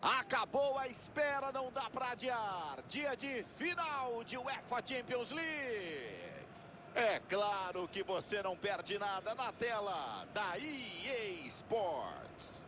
Acabou a espera, não dá para adiar. Dia de final de UEFA Champions League. É claro que você não perde nada na tela da EA Sports.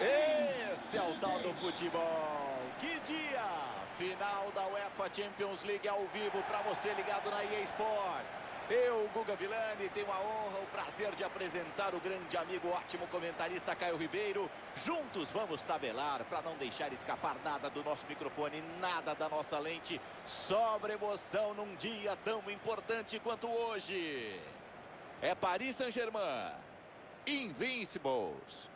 Esse é o tal do futebol. Que dia! Final da UEFA Champions League ao vivo para você ligado na EA Sports. Eu, Guga Villani, tenho a honra, o prazer de apresentar o grande amigo, ótimo comentarista Caio Ribeiro. Juntos vamos tabelar para não deixar escapar nada do nosso microfone, nada da nossa lente. Sobre emoção num dia tão importante quanto hoje. É Paris Saint-Germain. Invincibles.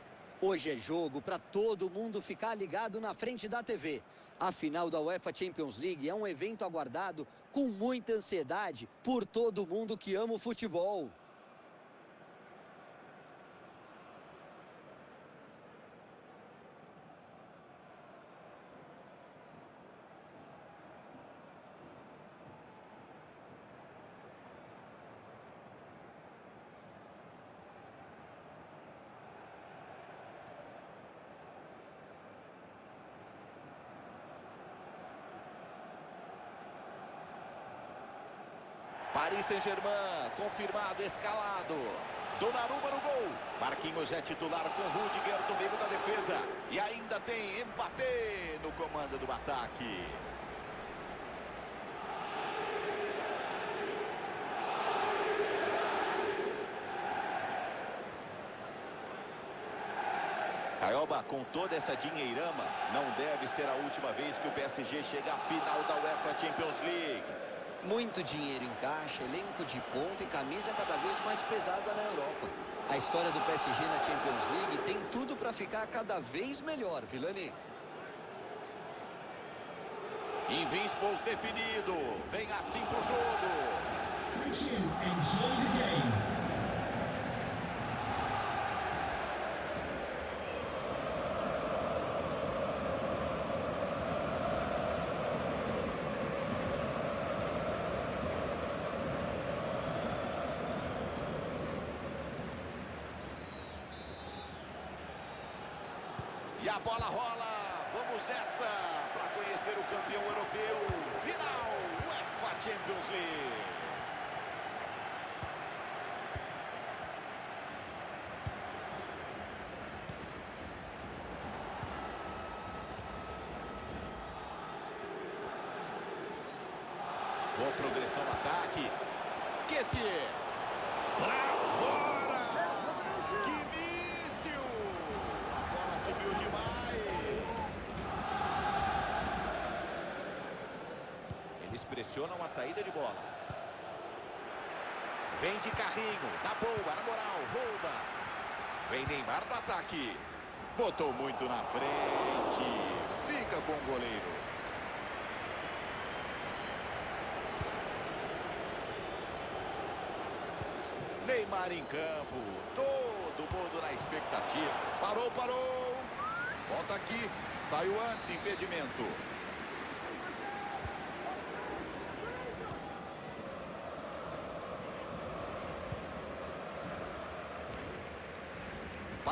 Hoje é jogo para todo mundo ficar ligado na frente da TV. A final da UEFA Champions League é um evento aguardado com muita ansiedade por todo mundo que ama o futebol. Paris Saint-Germain, confirmado, escalado. Donnarumma no gol. Marquinhos é titular com Rudiger no meio da defesa. E ainda tem Mbappé no comando do ataque. Caioba, com toda essa dinheirama, não deve ser a última vez que o PSG chega à final da UEFA Champions League. Muito dinheiro em caixa, elenco de ponta e camisa cada vez mais pesada na Europa. A história do PSG na Champions League tem tudo para ficar cada vez melhor, Vilani. Invincibles definido. Vem assim pro jogo. A bola rola. Vamos nessa para conhecer o campeão europeu. Final UEFA Champions League. Boa progressão no ataque. Que Pra fora! Que míssil! A bola subiu demais. Pressionam a saída de bola. Vem de carrinho, tá boa, na moral, rouba. Vem Neymar no ataque. Botou muito na frente. Fica com o goleiro. Neymar em campo. Todo mundo na expectativa. Parou, parou. Volta aqui. Saiu antes, impedimento.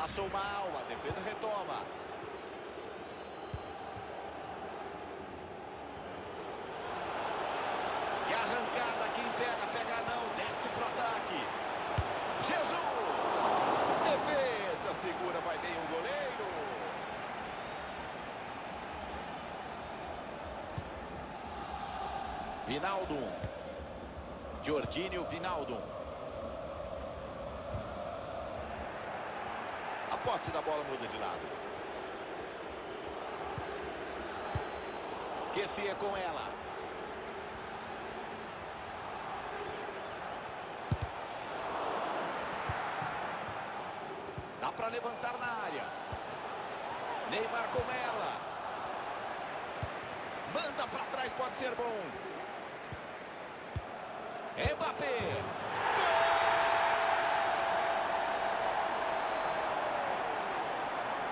Passou mal, a defesa retoma. E arrancada, quem pega, pega não, desce pro ataque. Jesus! Defesa, segura, vai bem o goleiro. Vinaldo. Giordinio Vinaldo. Posse da bola muda de lado. Que se é com ela. Dá para levantar na área. Neymar com ela. Manda para trás, pode ser bom. Mbappé.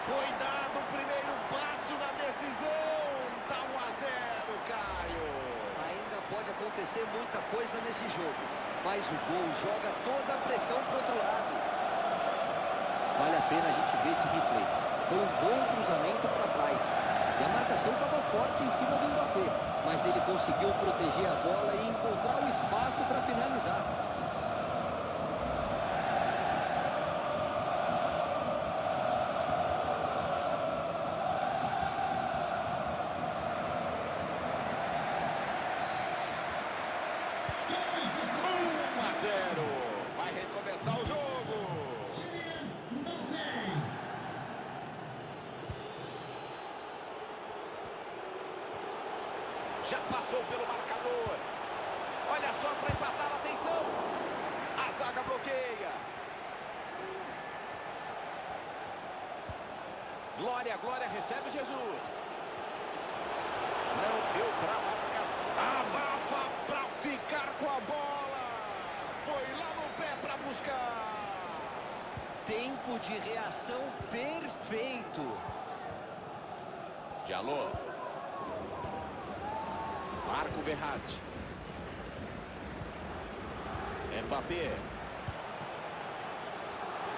Foi dado o primeiro passo na decisão. Tá 1 a 0, Caio. Ainda pode acontecer muita coisa nesse jogo, mas o gol joga toda a pressão para outro lado. Vale a pena a gente ver esse replay. Foi um bom cruzamento para trás. E a marcação estava forte em cima do Mbappé, mas ele conseguiu proteger a bola e encontrar o espaço para finalizar. Um a zero. Vai recomeçar o jogo. Mbappé. Já passou pelo marcador. Olha só para empatar, atenção. A zaga bloqueia. Glória, Glória recebe Jesus. Não deu para marcar. Abafa para ficar com a bola. Foi lá no pé para buscar. Tempo de reação perfeito. Diallo. Marco Verratti. Mbappé.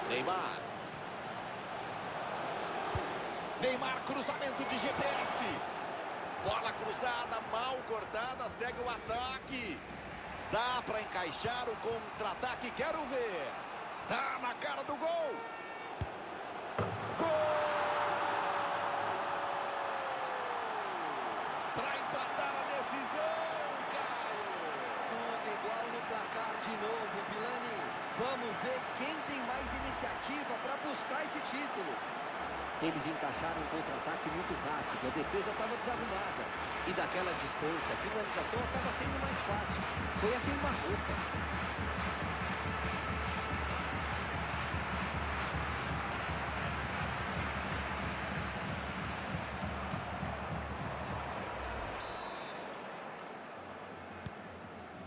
Neymar. Neymar, cruzamento de GPS. Bola cruzada, mal cortada, segue o ataque. Dá para encaixar o contra-ataque, quero ver. Tá na cara do gol. Gol! Para empatar a decisão, Caio. Tudo igual no placar de novo, Vilani. Vamos ver quem tem mais iniciativa para buscar esse título. Eles encaixaram um contra-ataque muito rápido, a defesa estava desarrumada. E daquela distância, a finalização acaba sendo mais fácil. Foi a queima-roupa.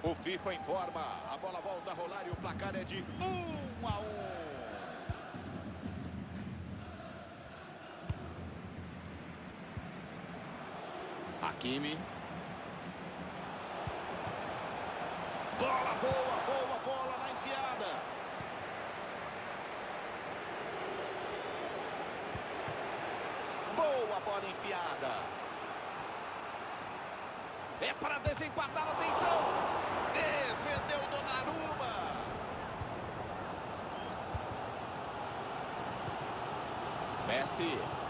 O FIFA informa, a bola volta a rolar e o placar é de 1 a 1. Hakimi. Bola boa, boa bola na enfiada. Boa bola enfiada. É para desempatar, atenção! Defendeu Donnarumma. Messi.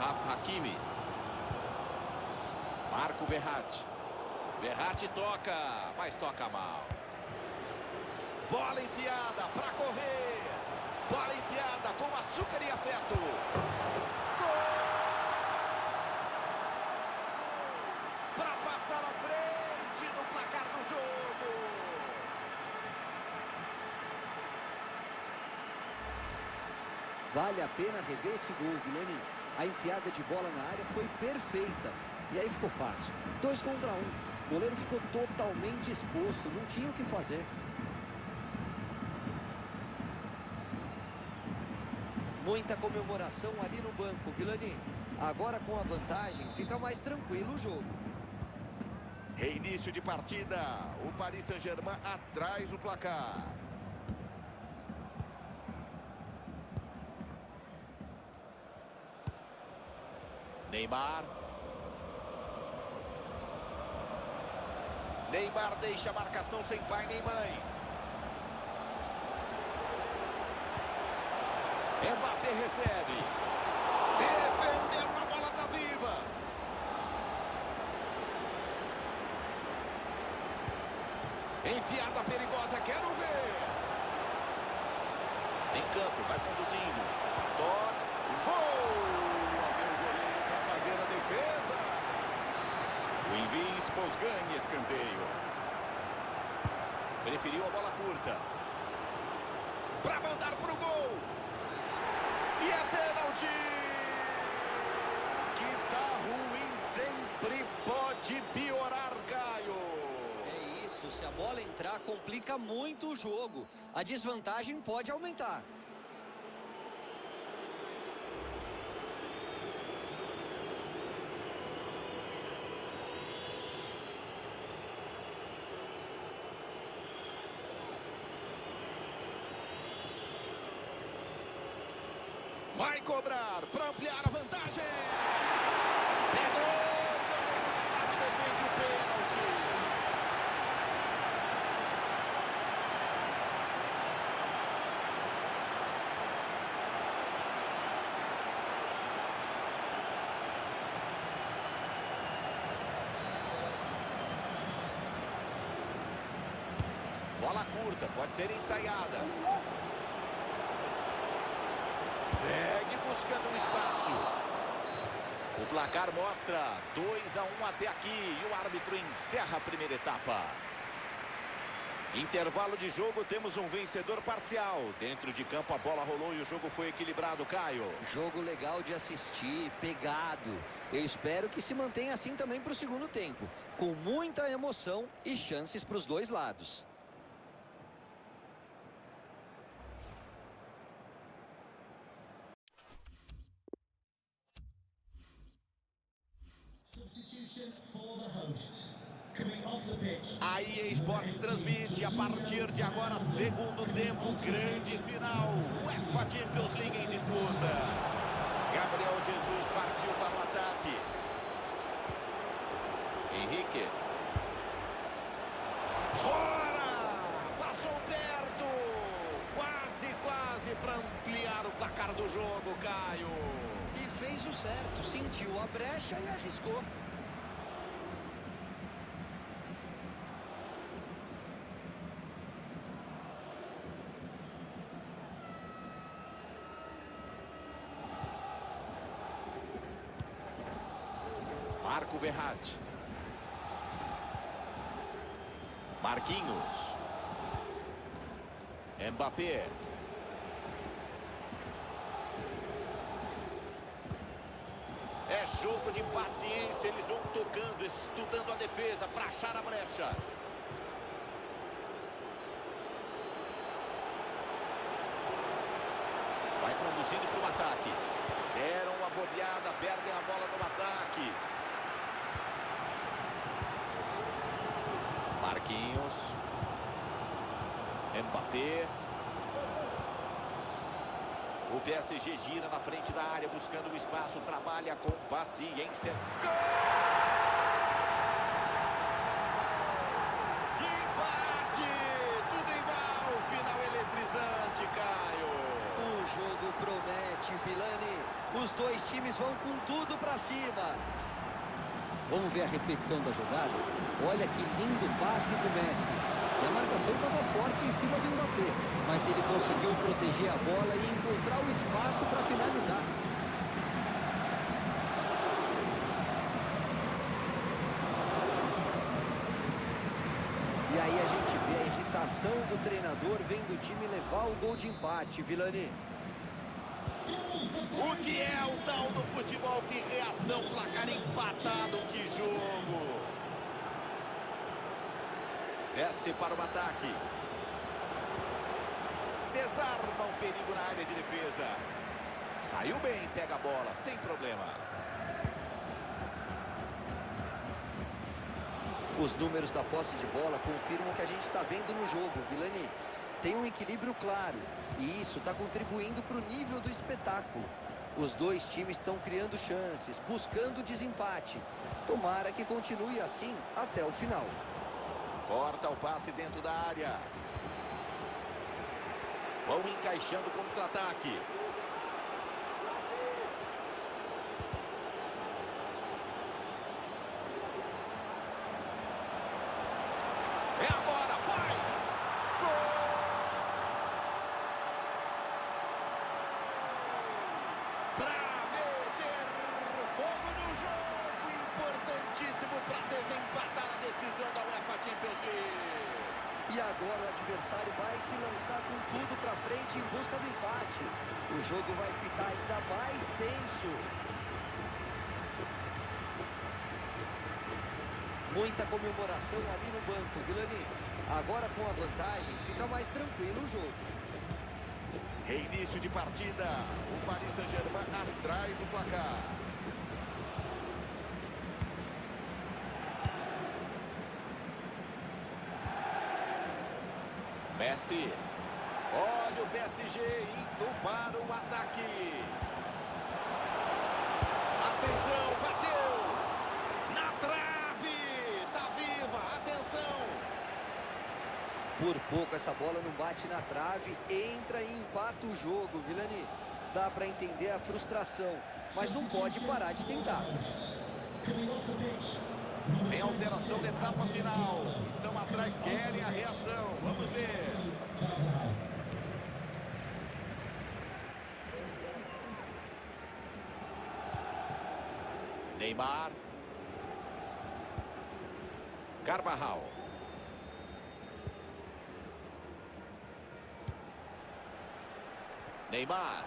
Ashraf Hakimi. Marco Verratti. Verratti toca, mas toca mal. Bola enfiada para correr. Bola enfiada com açúcar e afeto. para passar à frente no placar do jogo. Vale a pena rever esse gol, Vilani. A enfiada de bola na área foi perfeita. E aí ficou fácil. Dois contra um. O goleiro ficou totalmente exposto, não tinha o que fazer. Muita comemoração ali no banco, Vilani. Agora com a vantagem, fica mais tranquilo o jogo. Reinício de partida. O Paris Saint-Germain atrás o placar. Neymar. Neymar deixa a marcação sem pai nem mãe. Mbappé recebe. Defendeu a bola da viva. Enfiada perigosa, quero ver. Em campo, vai conduzindo. Toca. Voa, meu goleiro, para fazer a defesa. O Invincibles ganha escanteio. Preferiu a bola curta. Para mandar para o gol. E é pênalti. Que tá ruim sempre pode piorar, Caio. É isso, se a bola entrar, complica muito o jogo. A desvantagem pode aumentar. Vai cobrar para ampliar a vantagem. Pegou. O defende o pênalti. Bola curta, pode ser ensaiada. Segue buscando um espaço. O placar mostra 2 a 1 até aqui e o árbitro encerra a primeira etapa. Intervalo de jogo, temos um vencedor parcial. Dentro de campo a bola rolou e o jogo foi equilibrado, Caio. Jogo legal de assistir, pegado. Eu espero que se mantenha assim também para o segundo tempo. Com muita emoção e chances para os dois lados. Sports transmite a partir de agora, segundo tempo, grande final. UEFA Champions League em disputa. Gabriel Jesus partiu para o ataque. Henrique. Fora! Passou perto! Quase, quase para ampliar o placar do jogo, Caio. E fez o certo, sentiu a brecha e arriscou. Marco Verratti. Marquinhos. Mbappé. É jogo de paciência, eles vão tocando, estudando a defesa para achar a brecha. Vai conduzindo para o ataque. Deram uma bobeada, perdem a bola no ataque. Marquinhos. Mbappé. O PSG gira na frente da área, buscando o espaço, trabalha com paciência. Gol! De empate! Tudo igual, final eletrizante, Caio. O jogo promete, Vilani. Os dois times vão com tudo para cima. Vamos ver a repetição da jogada? Olha que lindo passe do Messi. E a marcação estava forte em cima do Mbappé. Mas ele conseguiu proteger a bola e encontrar o espaço para finalizar. E aí a gente vê a irritação do treinador vendo o time levar o gol de empate, Vilani. O que é o tal do futebol? Que reação, placar empatado, que jogo! Desce para o ataque. Desarma o perigo na área de defesa. Saiu bem, pega a bola, sem problema. Os números da posse de bola confirmam o que a gente está vendo no jogo, Vilani. Tem um equilíbrio claro e isso está contribuindo para o nível do espetáculo. Os dois times estão criando chances, buscando desempate. Tomara que continue assim até o final. Corta o passe dentro da área. Vão encaixando contra-ataque. marcação ali no banco, Vilani. Agora com a vantagem, fica mais tranquilo o jogo. Reinício de partida. O Paris Saint-Germain atrás do placar. Messi. Olha o PSG indo para o ataque. Atenção! Por pouco essa bola não bate na trave, entra e empata o jogo, Vilani. Dá para entender a frustração, mas não pode parar de tentar. Tem alteração da etapa final. Estão atrás, querem a reação. Vamos ver. Neymar. Carvajal. Neymar.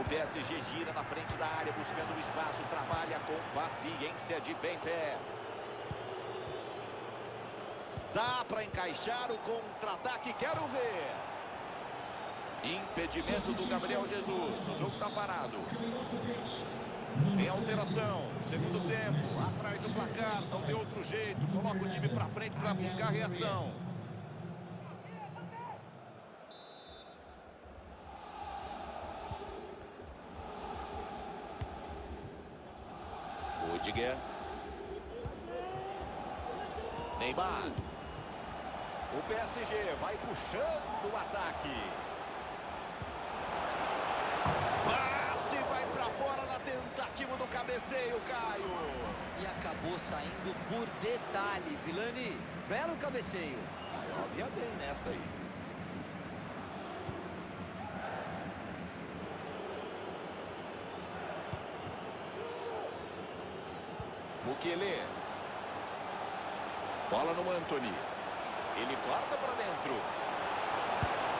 O PSG gira na frente da área, buscando o espaço, trabalha com paciência de pé em pé. Dá para encaixar o contra-ataque, quero ver. Impedimento do Gabriel Jesus. O jogo está parado. Tem alteração, segundo tempo, atrás do placar, não tem outro jeito. Coloca o time pra frente para buscar reação. Rudiger. Neymar. O PSG vai puxando o ataque. Passe vai pra fora na tentativa do cabeceio, Caio. E acabou saindo por detalhe, Vilani. Belo cabeceio. Caio bem nessa aí. Mukele. Bola no Anthony. Ele corta pra dentro.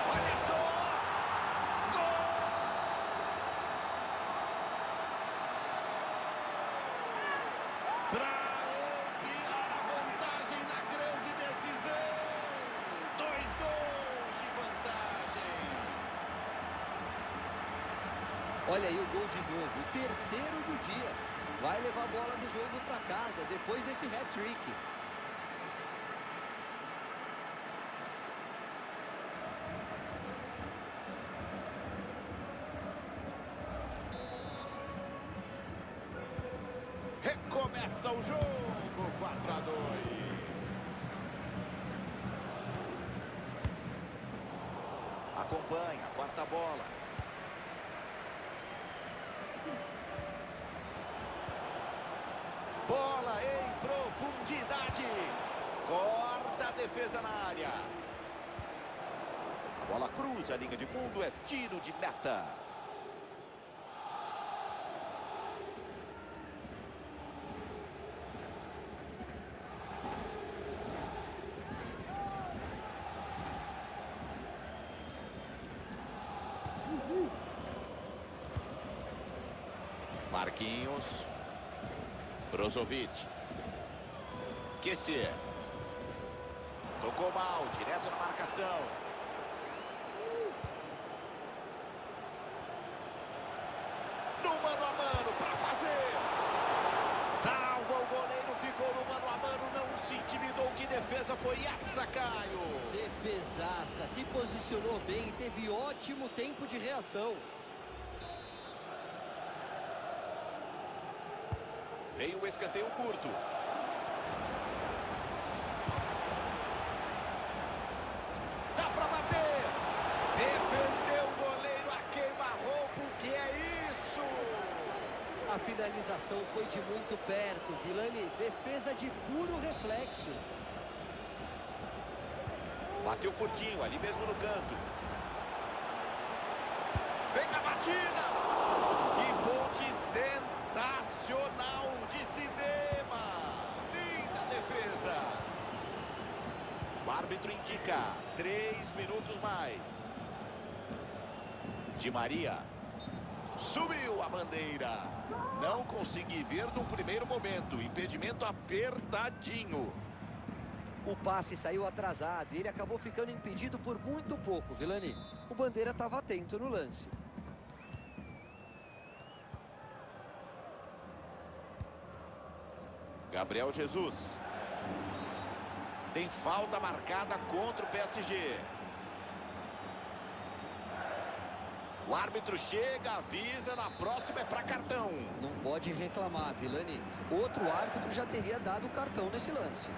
Olha só! Gol! Para a vantagem na grande decisão. Dois gols de vantagem. Olha aí o gol de novo, o terceiro do dia. Vai levar a bola do jogo para casa depois desse hat-trick. Recomeça o jogo, 4 a 2. Acompanha, quarta bola. Bola em profundidade. Corta a defesa na área. A bola cruza a linha de fundo, é tiro de meta. Marquinhos. Brozovic. Kessie. Tocou mal, direto na marcação. No mano a mano para fazer. Salva o goleiro, ficou no mano a mano, não se intimidou. Que defesa foi essa, Caio? Defesaça, se posicionou bem, teve ótimo tempo de reação. Veio o escanteio curto. Dá pra bater. Defendeu o goleiro a queima-roupa. O que é isso? A finalização foi de muito perto, Vilani. Defesa de puro reflexo. Bateu curtinho, ali mesmo no canto. Vem a batida. Que ponte sensacional de cinema. Linda defesa. O árbitro indica três minutos mais. Di Maria. Subiu a bandeira. Não consegui ver no primeiro momento. Impedimento apertadinho. O passe saiu atrasado e ele acabou ficando impedido por muito pouco, Vilani. O Bandeira estava atento no lance. Gabriel Jesus. Tem falta marcada contra o PSG. O árbitro chega, avisa, na próxima é para cartão. Não pode reclamar, Vilani. Outro árbitro já teria dado cartão nesse lance.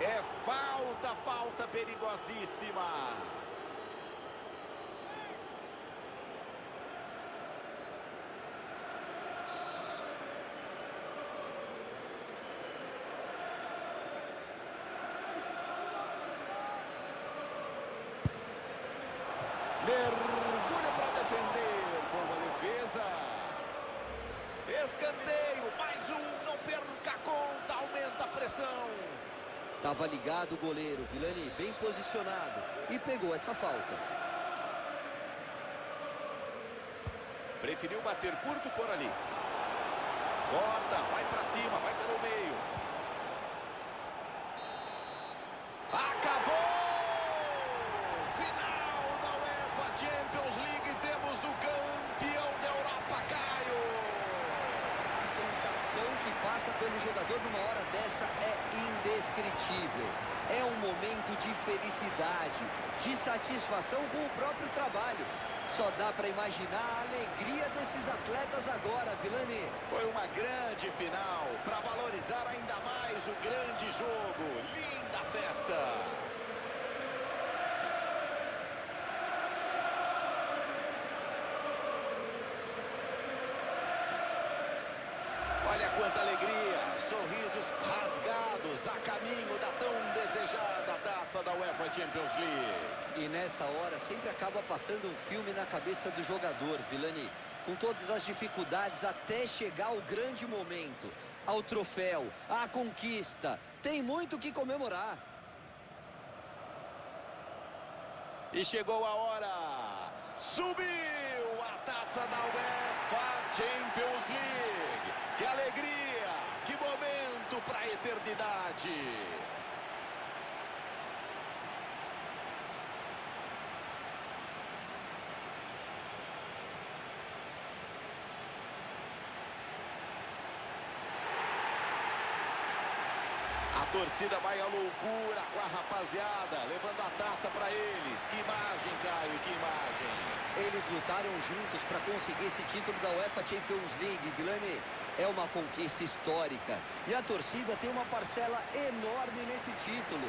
É falta, falta perigosíssima. Mergulha para defender. Boa defesa. Escanteio. Mais um. Não perca a conta. Aumenta a pressão. Tava ligado o goleiro, Vilani bem posicionado e pegou essa falta. Preferiu bater curto por ali. Corta, vai para cima, vai pelo meio. É um momento de felicidade, de satisfação com o próprio trabalho. Só dá para imaginar a alegria desses atletas agora, Vilani. Foi uma grande final para valorizar ainda mais o grande jogo. Linda festa. Olha quanta alegria, sorrisos rasgados a caminho da taça da UEFA Champions League. E nessa hora sempre acaba passando um filme na cabeça do jogador, Vilani. Com todas as dificuldades até chegar ao grande momento, ao troféu, à conquista. Tem muito o que comemorar. E chegou a hora. Subiu a taça da UEFA Champions League. Que alegria, que momento para a eternidade. A torcida vai à loucura com a rapaziada, levando a taça para eles. Que imagem, Caio, que imagem. Eles lutaram juntos para conseguir esse título da UEFA Champions League, Vilani. É uma conquista histórica. E a torcida tem uma parcela enorme nesse título.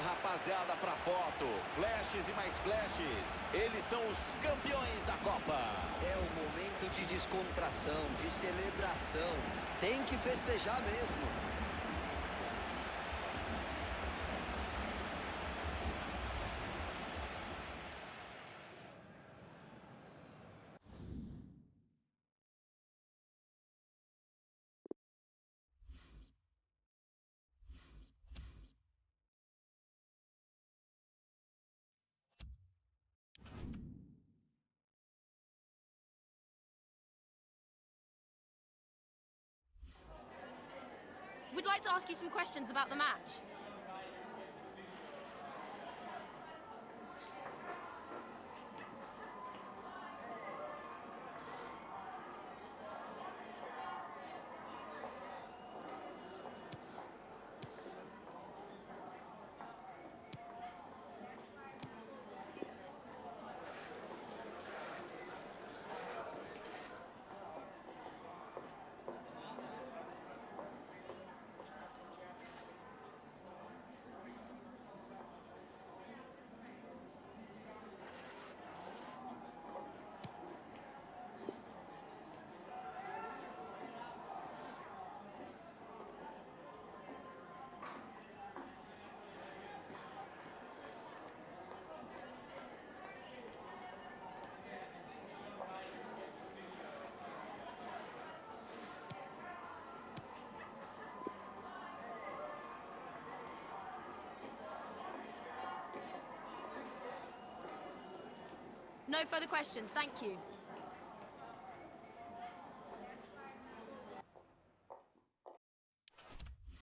Rapaziada para foto. Flashes e mais flashes. Eles são os campeões da Copa. É um momento de descontração, de celebração. Tem que festejar mesmo. Like to ask you some questions about the match. No further questions, thank you.